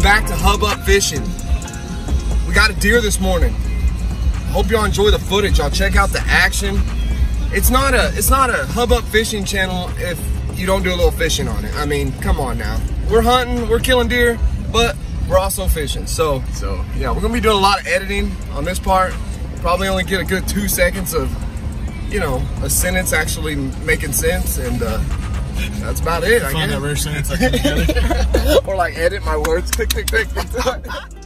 back to Hub Up Fishing. We got a deer this morning. Hope y'all enjoy the footage. Y'all check out the action. It's not a it's not a Hub Up Fishing channel if you don't do a little fishing on it. I mean, come on now. We're hunting, we're killing deer, but we're also fishing. So, so yeah, we're gonna be doing a lot of editing on this part. Probably only get a good two seconds of, you know, a sentence actually making sense, and uh, that's about it. I Find guess. that rare sentence I put together. or like edit my words. Click, click, click. click.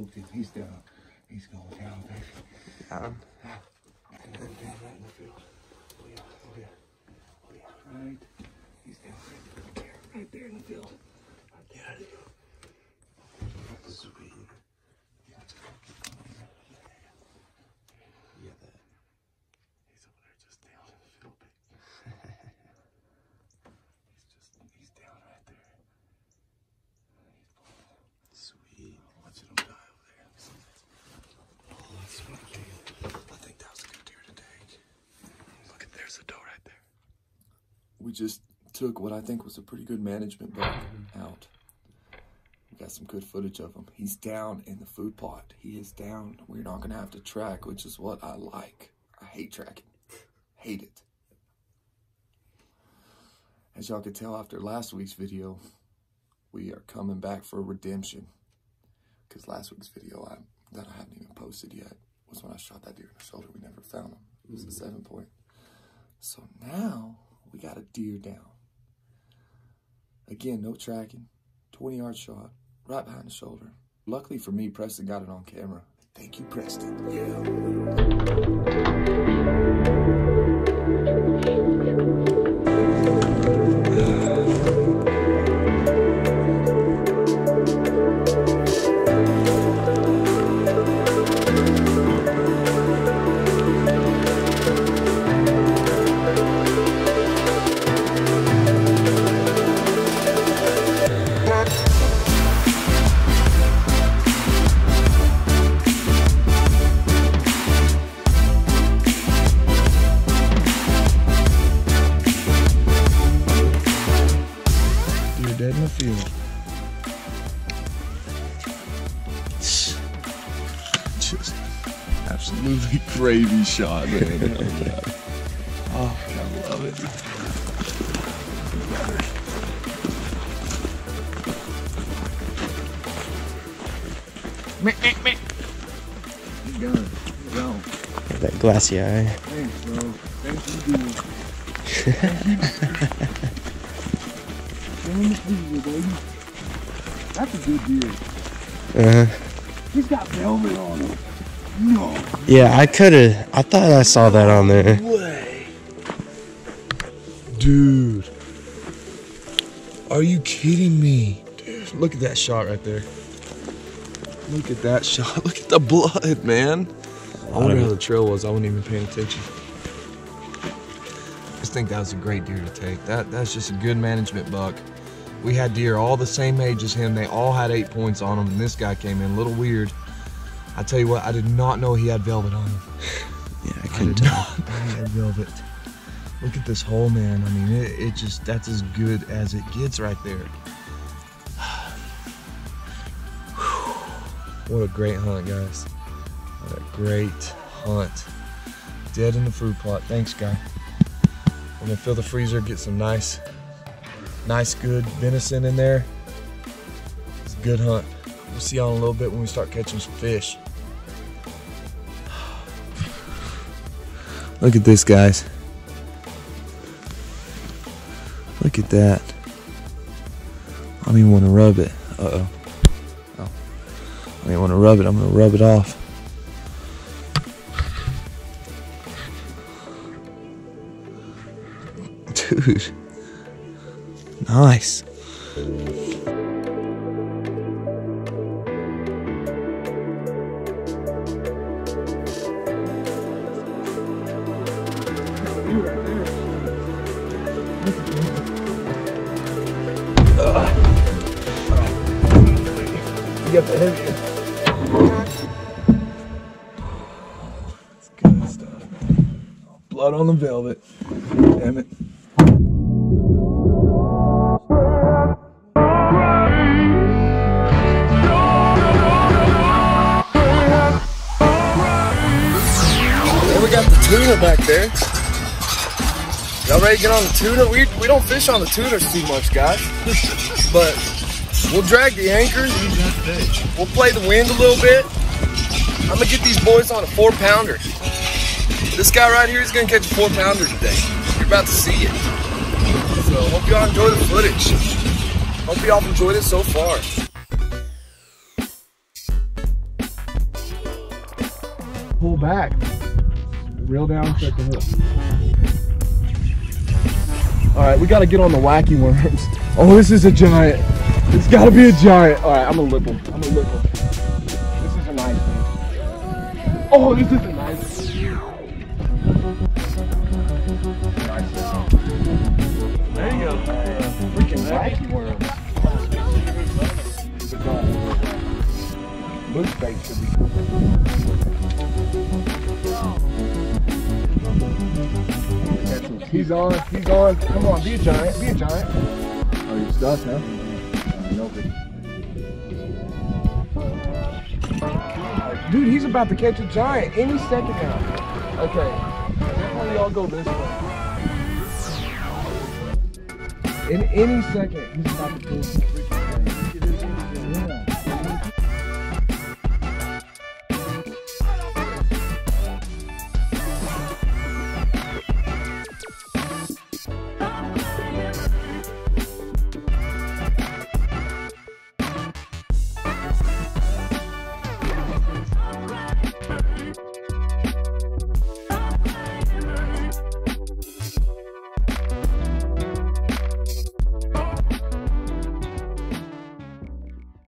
Okay, um, he's down. He's going down, baby. Down. And then down right in the field. Oh yeah, oh yeah, oh yeah. Right. He's down right there, right there in the field. Right there. Sweet. Yeah, let's go. Keep going. Yeah, yeah, yeah. Yeah, that. He's over there just down in the field, baby. he's just, he's down right there. He's pulling. Sweet. Watching him die over there. Oh, that's what I think. I think that was a good deer to take. Look at there's a doe right there. We just took what I think was a pretty good management buck out. We got some good footage of him. He's down in the food plot. He is down. We're not gonna have to track, which is what I like. I hate tracking. Hate it. As y'all could tell after last week's video, we are coming back for redemption. Because last week's video I, that I haven't even posted yet was when I shot that deer in the shoulder. We never found him. It was a seven point. So now we got a deer down. Again, no tracking, 20 yard shot, right behind the shoulder. Luckily for me, Preston got it on camera. Thank you, Preston. Yeah. Absolutely gravy shot, man. oh, I love it. He's gone. He's gone. That glassy eye. Thanks, bro. Thank you, dude. Showing the visual, baby. That's a good deer. Uh-huh. He's got velvet on him. No Yeah, I could have. I thought I saw that on there. way. Dude. Are you kidding me? Dude, look at that shot right there. Look at that shot. Look at the blood, man. I wonder how the trail was. I wasn't even paying attention. I just think that was a great deer to take. That That's just a good management buck. We had deer all the same age as him. They all had eight points on them, and this guy came in a little weird. I tell you what, I did not know he had velvet on him. Yeah, I I couldn't did tell. not know he had velvet. Look at this hole, man. I mean, it, it just, that's as good as it gets right there. What a great hunt, guys. What a great hunt. Dead in the food plot. Thanks, guy. I'm gonna fill the freezer, get some nice, nice, good venison in there. It's a good hunt. We'll see y'all in a little bit when we start catching some fish. Look at this, guys. Look at that. I don't even want to rub it. Uh oh. Oh. I don't even want to rub it. I'm going to rub it off. Dude. Nice. You got the heavy. It's good stuff. Blood on the velvet. Damn it. And we got the tuna back there. Y'all ready to get on the tuna? We, we don't fish on the tunas too much, guys. But we'll drag the anchors. We'll play the wind a little bit. I'm gonna get these boys on a four pounder. This guy right here is gonna catch a four pounder today. You're about to see it. So hope y'all enjoy the footage. Hope y'all enjoyed it so far. Pull back. Reel down, check the hook. All right, we got to get on the wacky worms. Oh, this is a giant. It's got to be a giant. All right, I'm lip him. I'm lip him. This is a nice. Oh, this is a nice. There you go. Freaking wacky worm. Moose bait should be. He's on, he's on. Come on, be a giant, be a giant. Oh, you're stuck, huh? Dude, he's about to catch a giant any second now. Okay. Definitely y'all go this way. In any second, he's about to pull.